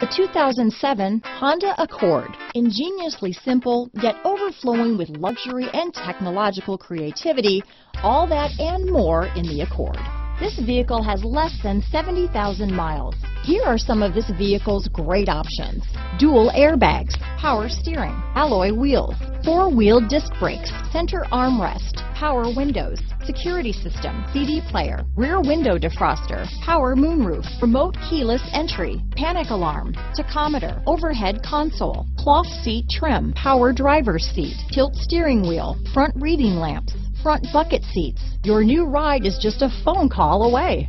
The 2007 Honda Accord. Ingeniously simple, yet overflowing with luxury and technological creativity, all that and more in the Accord. This vehicle has less than 70,000 miles. Here are some of this vehicle's great options. Dual airbags, power steering, alloy wheels, four-wheel disc brakes, center armrest, power windows, security system, CD player, rear window defroster, power moonroof, remote keyless entry, panic alarm, tachometer, overhead console, cloth seat trim, power driver's seat, tilt steering wheel, front reading lamps, front bucket seats. Your new ride is just a phone call away.